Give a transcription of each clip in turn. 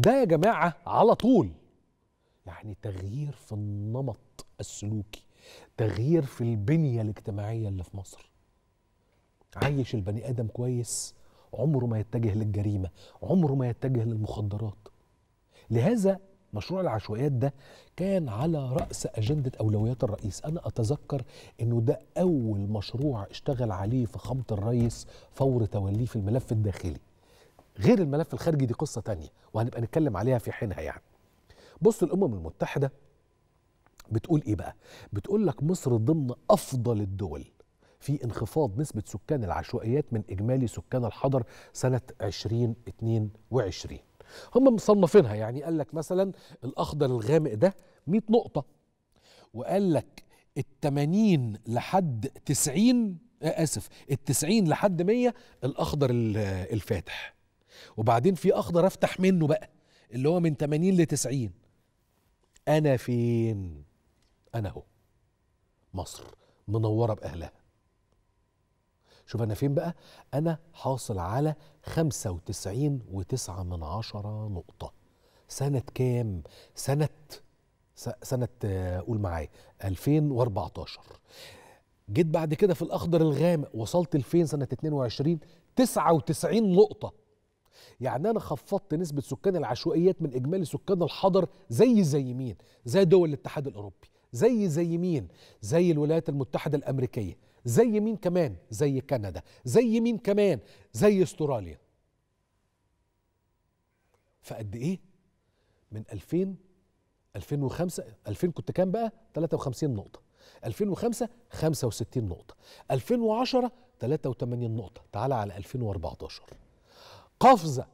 ده يا جماعة على طول. يعني تغيير في النمط السلوكي تغيير في البنية الاجتماعية اللي في مصر. عايش البني آدم كويس عمره ما يتجه للجريمة عمره ما يتجه للمخدرات. لهذا مشروع العشوائيات ده كان على رأس أجندة أولويات الرئيس. أنا أتذكر أنه ده أول مشروع اشتغل عليه فخامة الرئيس فور توليه في الملف الداخلي. غير الملف الخارجي دي قصة تانية وهنبقى نتكلم عليها في حينها يعني. بص الأمم المتحدة بتقول إيه بقى؟ بتقول لك مصر ضمن أفضل الدول في انخفاض نسبة سكان العشوائيات من إجمالي سكان الحضر سنة 2022 هم مصنفينها يعني قال لك مثلا الأخضر الغامق ده 100 نقطة وقال لك ال 80 لحد 90 آه آسف ال 90 لحد 100 الأخضر الفاتح. وبعدين في أخضر أفتح منه بقى اللي هو من 80 ل 90 أنا فين؟ أنا أهو. مصر منورة بأهلها. شوف أنا فين بقى؟ أنا حاصل على 95 وتسعة من عشرة نقطة. سنة كام؟ سنة سنة قول معايا 2014 جيت بعد كده في الأخضر الغامق وصلت لفين سنة 22 99 نقطة. يعني أنا خفضت نسبة سكان العشوائيات من إجمالي سكان الحضر زي زي مين؟ زي دول الاتحاد الأوروبي زي زي مين؟ زي الولايات المتحدة الأمريكية زي مين كمان؟ زي كندا زي مين كمان؟ زي أستراليا فقد إيه؟ من 2000 2005 2000 كنت كام بقى؟ 53 نقطة 2005 65 نقطة 2010 83 نقطة تعال على 2014 قفزة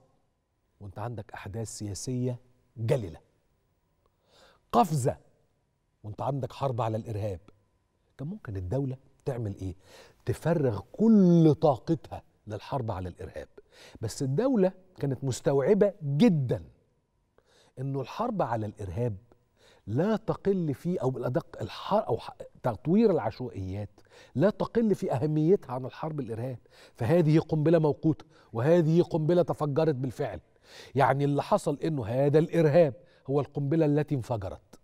وانت عندك أحداث سياسية جللة قفزة وانت عندك حرب على الإرهاب. كان ممكن الدولة تعمل إيه؟ تفرغ كل طاقتها للحرب على الإرهاب. بس الدولة كانت مستوعبة جدا إنه الحرب على الإرهاب لا تقل في أو بالأدق الحر أو تطوير العشوائيات لا تقل في أهميتها عن الحرب الإرهاب. فهذه قنبلة موقوتة وهذه قنبلة تفجرت بالفعل. يعني اللي حصل إنه هذا الإرهاب هو القنبلة التي انفجرت.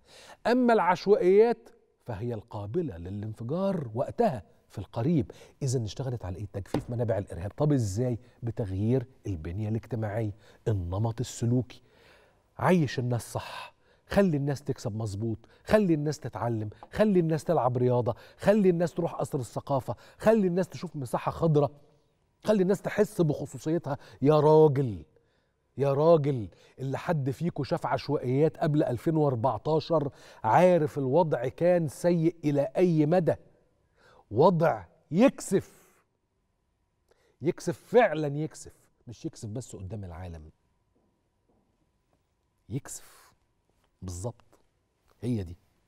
أما العشوائيات فهي القابلة للانفجار وقتها في القريب. اذا اشتغلت على إيه؟ تجفيف منابع الإرهاب. طب إزاي؟ بتغيير البنية الاجتماعية النمط السلوكي. عيش الناس صح. خلي الناس تكسب مظبوط. خلي الناس تتعلم. خلي الناس تلعب رياضة. خلي الناس تروح قصر الثقافة. خلي الناس تشوف مساحة خضراء. خلي الناس تحس بخصوصيتها. يا راجل! يا راجل اللي حد فيكم شاف عشوائيات قبل 2014 عارف الوضع كان سيء إلى أي مدى. وضع يكسف. يكسف فعلا يكسف. مش يكسف بس قدام العالم. يكسف. بالظبط. هي دي.